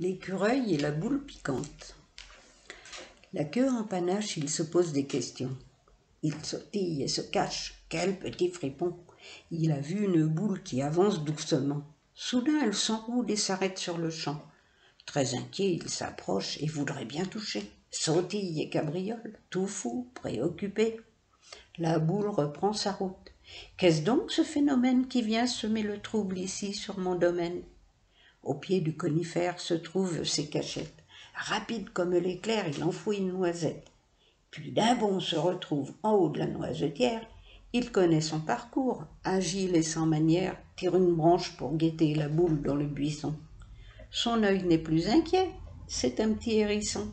L'écureuil et la boule piquante. La queue en panache, il se pose des questions. Il sautille et se cache. Quel petit fripon Il a vu une boule qui avance doucement. Soudain, elle s'enroule et s'arrête sur le champ. Très inquiet, il s'approche et voudrait bien toucher. Sautille et cabriole, tout fou, préoccupé. La boule reprend sa route. Qu'est-ce donc ce phénomène qui vient semer le trouble ici sur mon domaine? Au pied du conifère se trouvent ses cachettes. Rapide comme l'éclair, il enfouit une noisette. Puis d'un bond se retrouve en haut de la noisetière. Il connaît son parcours, agile et sans manière, tire une branche pour guetter la boule dans le buisson. Son œil n'est plus inquiet, c'est un petit hérisson.